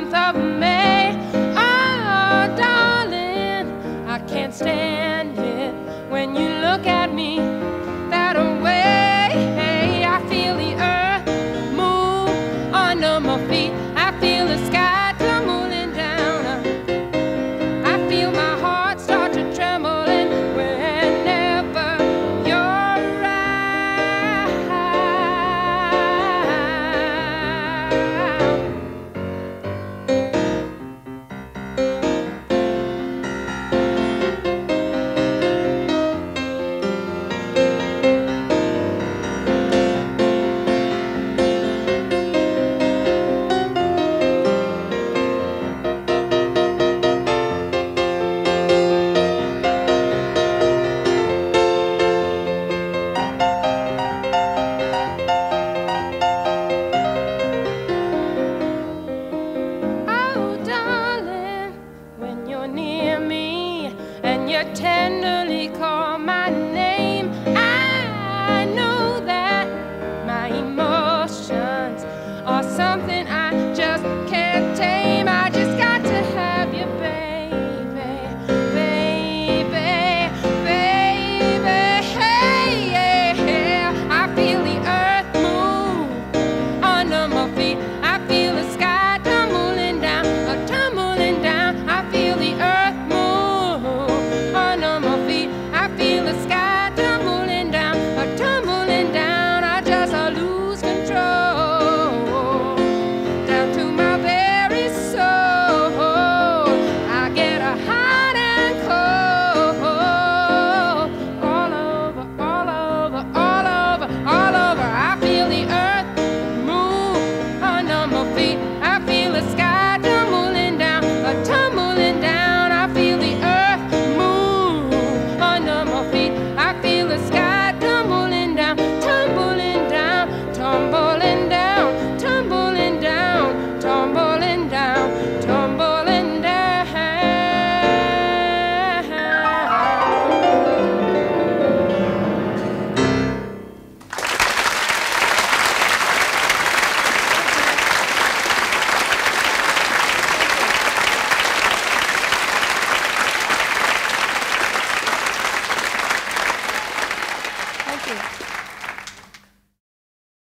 month of May. Oh, darling, I can't stand it when you look at me that way. I feel the earth move under my feet. you tenderly call my name, I know that my emotions are something. you.